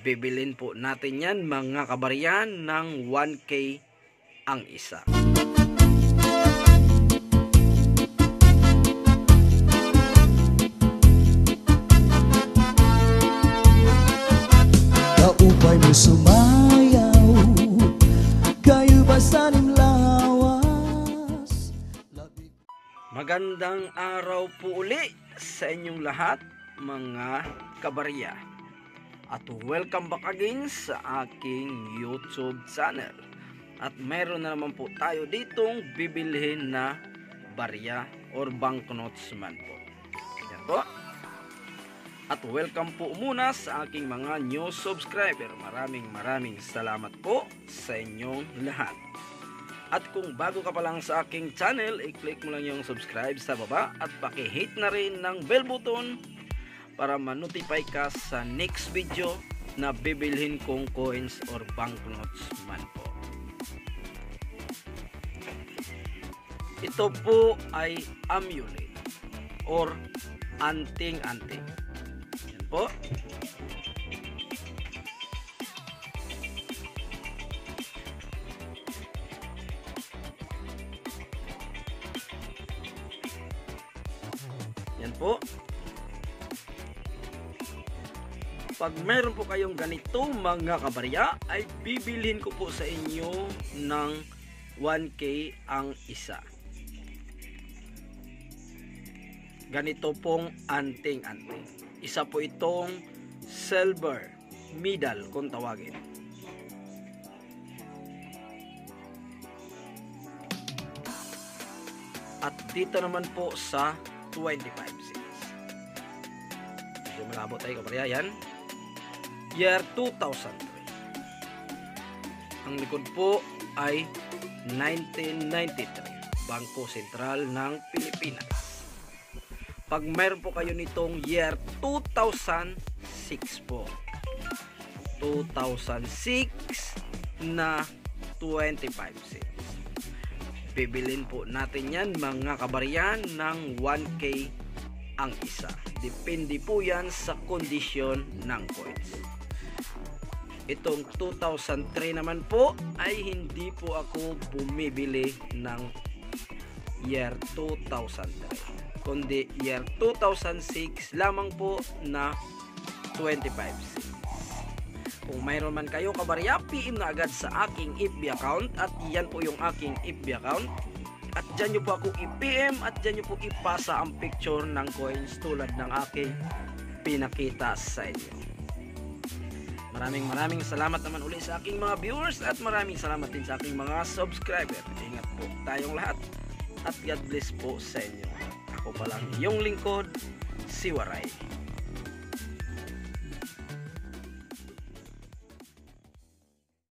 Bibilin po natin yan mga kabaryan ng 1K ang isa. Kaupay mo sumayaw Kayo ba sa lawas Magandang araw po uli sa inyong lahat mga kabarya. At welcome back again sa aking YouTube channel. At meron na naman po tayo ditong bibilhin na barya or banknotes man po. Yan po. At welcome po muna sa aking mga new subscriber. Maraming maraming salamat po sa inyong lahat. At kung bago ka pa lang sa aking channel, i-click mo lang yung subscribe sa baba at paki-hit na rin ng bell button para ma-notify ka sa next video na bibilhin kong coins or banknotes man po. Ito po ay amulet or anting-anting. Yan po. Yan po. Pag meron po kayong ganito mga kabarya, ay bibilhin ko po sa inyo ng 1K ang isa. Ganito pong anting-anting. Isa po itong silver medal kung tawagin. At dito naman po sa 25 cents. Medyo malabo tayo kabarya yan. Year 2003. Ang likod po ay 1993. Bangko Sentral ng Pilipinas. Pag meron po kayo nitong year 2006 po. 2006 na 25 cents bibilin po natin yan mga kabaryan ng 1K ang isa. Depende po yan sa kondisyon ng coins. Itong 2003 naman po ay hindi po ako bumibili ng year 2003 kundi year 2006 lamang po na 25 cents. Kung mayroon man kayo kabarya, PM na agad sa aking FB account at yan po yung aking FB account. At dyan nyo po ako i-PM at dyan nyo po ipasa ang picture ng coins tulad ng aking pinakita sa inyo. Maraming maraming salamat naman uli sa aking mga viewers at maraming salamat din sa aking mga subscriber. Ingat po tayong lahat at God bless po sa inyo. Ako pa lang yung lingkod, si Waray.